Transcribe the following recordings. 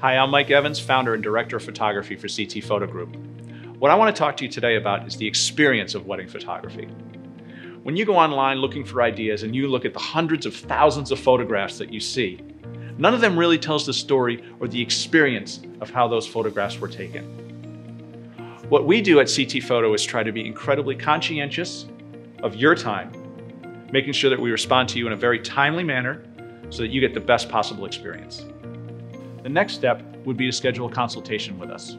Hi, I'm Mike Evans, founder and director of photography for CT Photo Group. What I want to talk to you today about is the experience of wedding photography. When you go online looking for ideas and you look at the hundreds of thousands of photographs that you see, none of them really tells the story or the experience of how those photographs were taken. What we do at CT Photo is try to be incredibly conscientious of your time, making sure that we respond to you in a very timely manner so that you get the best possible experience. The next step would be to schedule a consultation with us.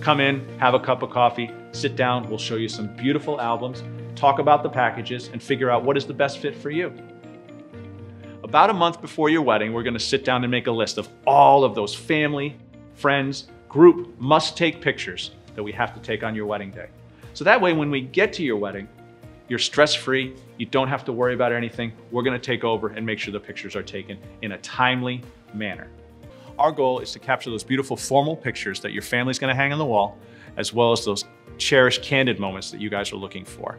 Come in, have a cup of coffee, sit down, we'll show you some beautiful albums, talk about the packages, and figure out what is the best fit for you. About a month before your wedding, we're gonna sit down and make a list of all of those family, friends, group must take pictures that we have to take on your wedding day. So that way, when we get to your wedding, you're stress-free, you don't have to worry about anything. We're gonna take over and make sure the pictures are taken in a timely manner. Our goal is to capture those beautiful formal pictures that your family's gonna hang on the wall, as well as those cherished candid moments that you guys are looking for.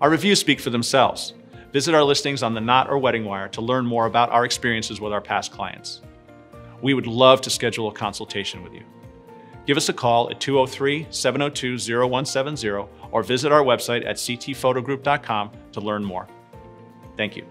Our reviews speak for themselves. Visit our listings on the Knot or Wedding Wire to learn more about our experiences with our past clients. We would love to schedule a consultation with you. Give us a call at 203-702-0170 or visit our website at ctphotogroup.com to learn more. Thank you.